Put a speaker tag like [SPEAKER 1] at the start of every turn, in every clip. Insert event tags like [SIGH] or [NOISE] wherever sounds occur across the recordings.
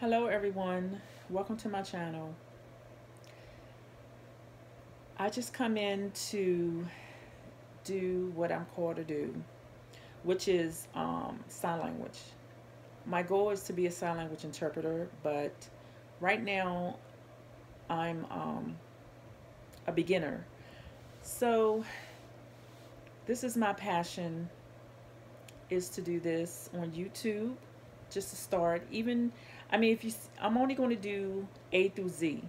[SPEAKER 1] Hello everyone, welcome to my channel. I just come in to do what I'm called to do, which is um, sign language. My goal is to be a sign language interpreter, but right now I'm um, a beginner. So this is my passion is to do this on YouTube just to start even I mean if you I'm only going to do A through Z.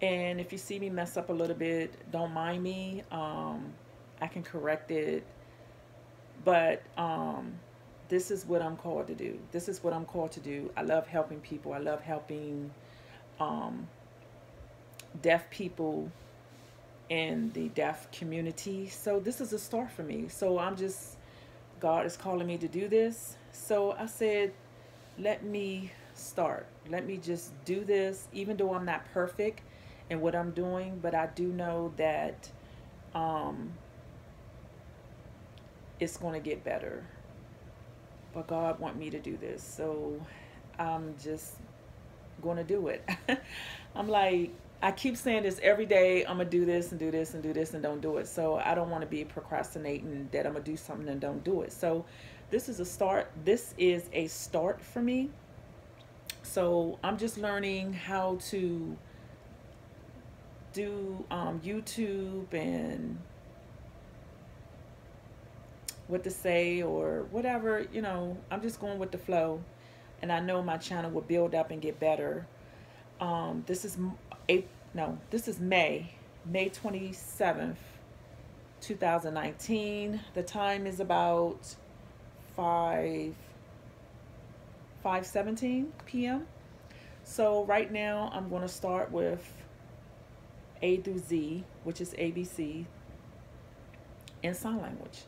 [SPEAKER 1] And if you see me mess up a little bit don't mind me. Um, I can correct it. But um, this is what I'm called to do. This is what I'm called to do. I love helping people. I love helping um, deaf people in the deaf community. So this is a start for me. So I'm just God is calling me to do this. So I said, let me start. Let me just do this, even though I'm not perfect in what I'm doing, but I do know that um, it's going to get better. But God want me to do this. So I'm just going to do it. [LAUGHS] I'm like, I keep saying this every day. I'm gonna do this and do this and do this and don't do it. So I don't want to be procrastinating that I'm gonna do something and don't do it. So this is a start. This is a start for me. So I'm just learning how to do um, YouTube and what to say or whatever. You know, I'm just going with the flow, and I know my channel will build up and get better. Um, this is April, no, this is May, May 27th, 2019. The time is about 5, 5.17 p.m. So right now I'm going to start with A through Z, which is ABC, in sign language.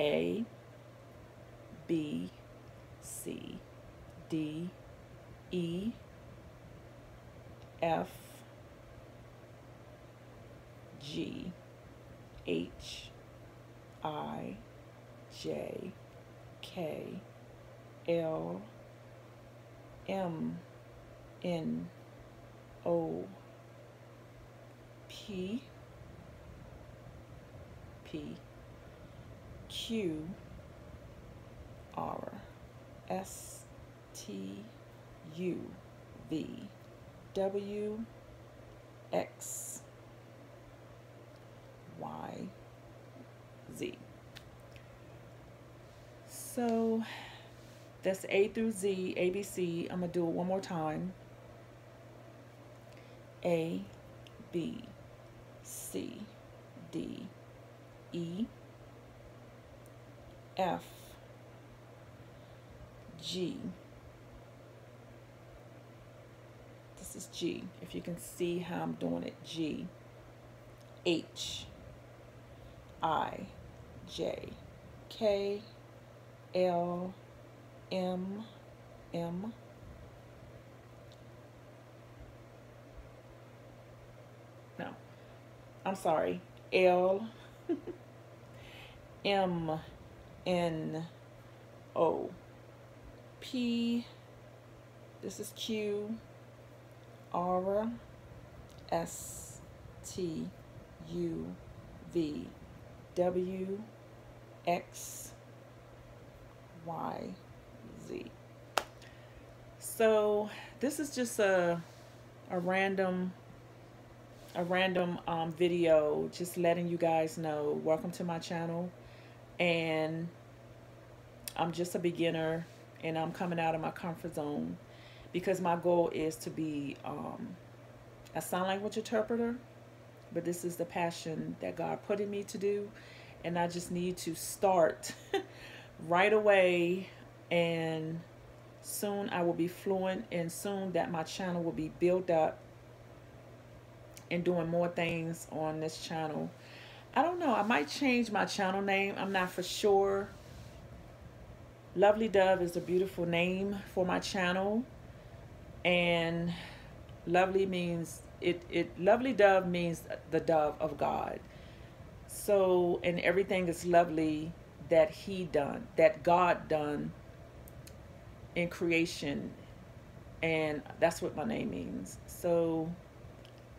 [SPEAKER 1] A, B, C, D, E, F, G, H, I, J, K, L, M, N, O, P, P, Q, R, S, T U V W X Y Z. So that's A through Z, ABC. I'm going to do it one more time. A, B, C, D, E, F, G, this is G. If you can see how I'm doing it, G, H, I, J, K, L, M, M, no, I'm sorry, L, M, N, O, P, this is Q, R S T U V W X Y Z. So this is just a a random a random um, video just letting you guys know welcome to my channel and I'm just a beginner and I'm coming out of my comfort zone because my goal is to be um, a sign language interpreter. But this is the passion that God put in me to do. And I just need to start [LAUGHS] right away. And soon I will be fluent. And soon that my channel will be built up and doing more things on this channel. I don't know. I might change my channel name. I'm not for sure. Lovely Dove is a beautiful name for my channel and lovely means it it lovely dove means the dove of god so and everything is lovely that he done, that God done in creation. And that's what my name means. So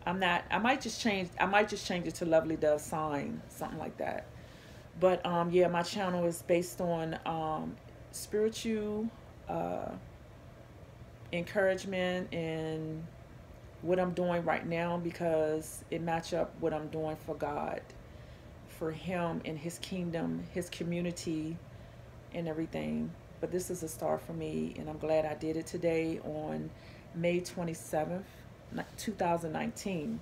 [SPEAKER 1] I'm not I might just change I might just change it to Lovely Dove Sign, something like that. But um yeah, my channel is based on um spiritual uh encouragement and what I'm doing right now because it match up what I'm doing for God, for him and his kingdom, his community and everything. But this is a start for me and I'm glad I did it today on May 27th, 2019.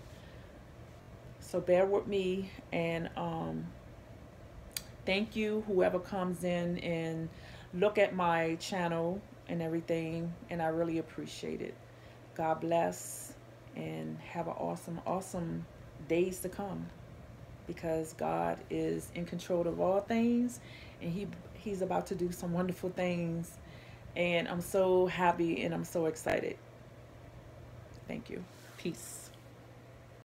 [SPEAKER 1] So bear with me and um, thank you whoever comes in and look at my channel and everything and I really appreciate it. God bless and have an awesome, awesome days to come because God is in control of all things and he he's about to do some wonderful things and I'm so happy and I'm so excited. Thank you. Peace.